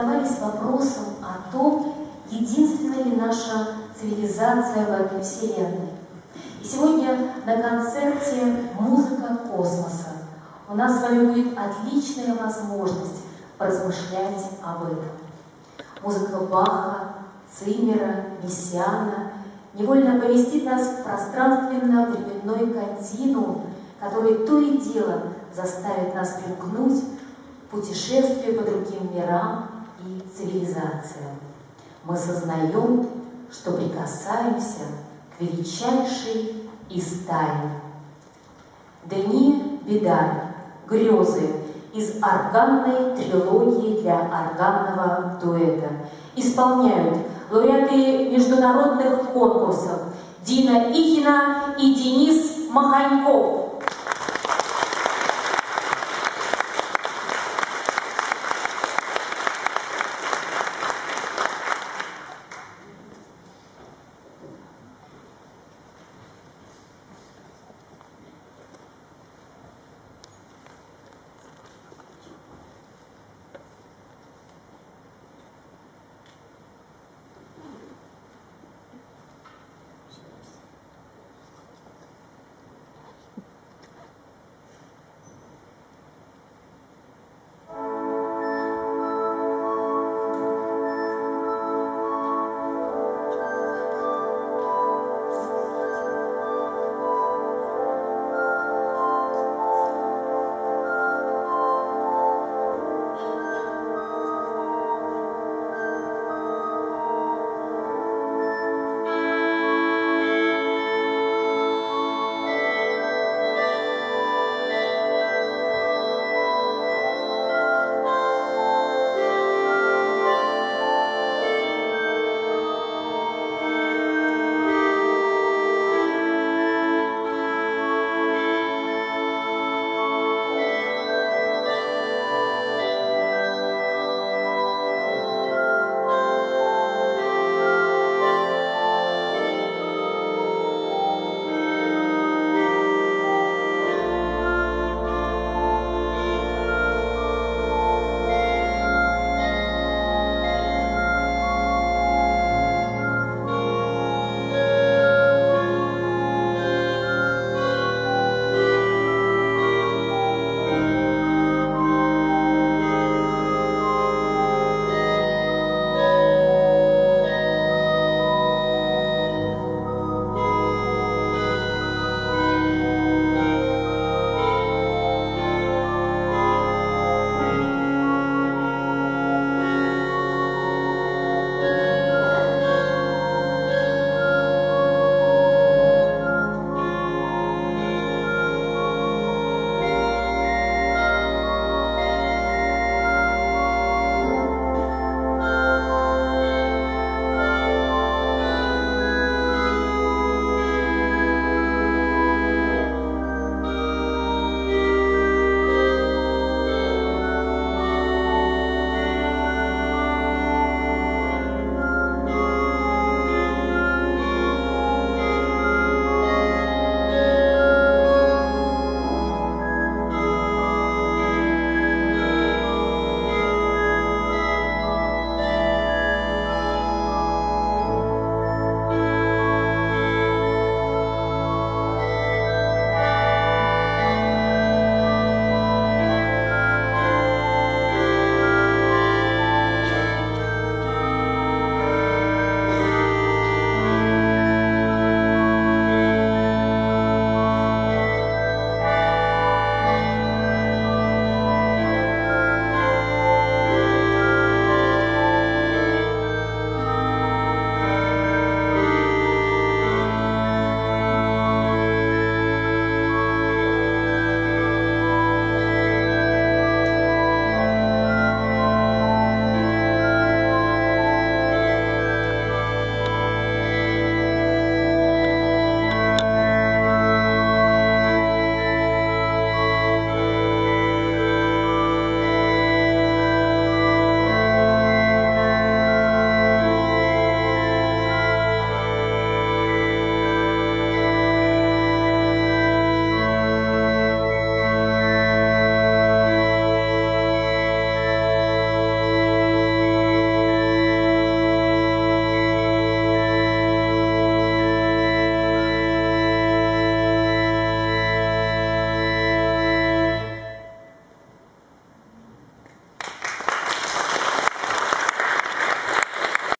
задавались вопросом о том, единственная ли наша цивилизация в этой вселенной. И сегодня на концерте «Музыка космоса» у нас с вами будет отличная возможность поразмышлять об этом. Музыка Баха, Циммера, Мессиана невольно поместит нас в пространственно-временной континуум, который то и дело заставит нас примкнуть путешествие по другим мирам и цивилизациям. Мы сознаем, что прикасаемся к величайшей из тайн. Дени Бедар, грезы из органной трилогии для органного дуэта исполняют лауреаты международных конкурсов Дина Ихина и Денис Маханьков.